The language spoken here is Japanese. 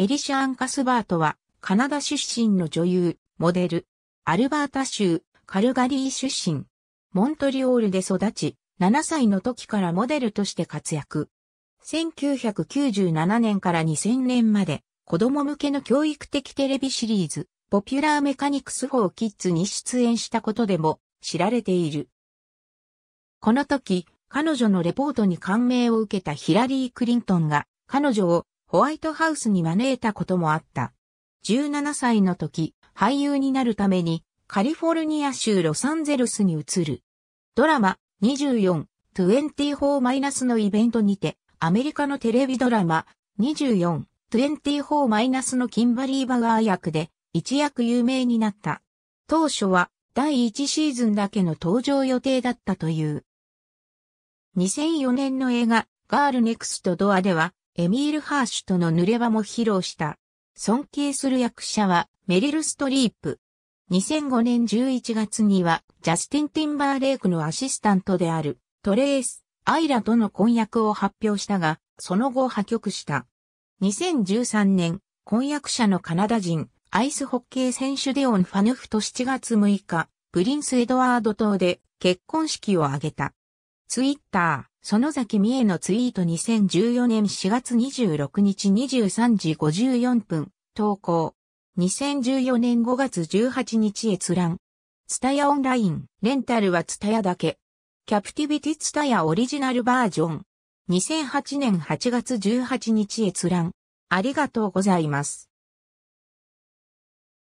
エリシャ・アン・カスバートは、カナダ出身の女優、モデル、アルバータ州、カルガリー出身。モントリオールで育ち、7歳の時からモデルとして活躍。1997年から2000年まで、子供向けの教育的テレビシリーズ、ポピュラーメカニクス4キッズに出演したことでも知られている。この時、彼女のレポートに感銘を受けたヒラリー・クリントンが彼女をホワイトハウスに招いたこともあった。17歳の時、俳優になるためにカリフォルニア州ロサンゼルスに移る。ドラマ24、24- のイベントにて、アメリカのテレビドラマ24、24- のキンバリー・バガー役で一躍有名になった。当初は第1シーズンだけの登場予定だったという。2004年の映画ガールネクストドアではエミール・ハーシュとの濡れ場も披露した。尊敬する役者はメリル・ストリープ。2005年11月にはジャスティン・ティンバーレイクのアシスタントであるトレース・アイラとの婚約を発表したが、その後破局した。2013年、婚約者のカナダ人、アイスホッケー選手デオン・ファヌフと7月6日、プリンス・エドワード島で結婚式を挙げた。ツイッター、園崎美恵のツイート2014年4月26日23時54分、投稿。2014年5月18日閲覧。ツタヤオンライン、レンタルはツタヤだけ。キャプティビティツタヤオリジナルバージョン。2008年8月18日閲覧。ありがとうございます。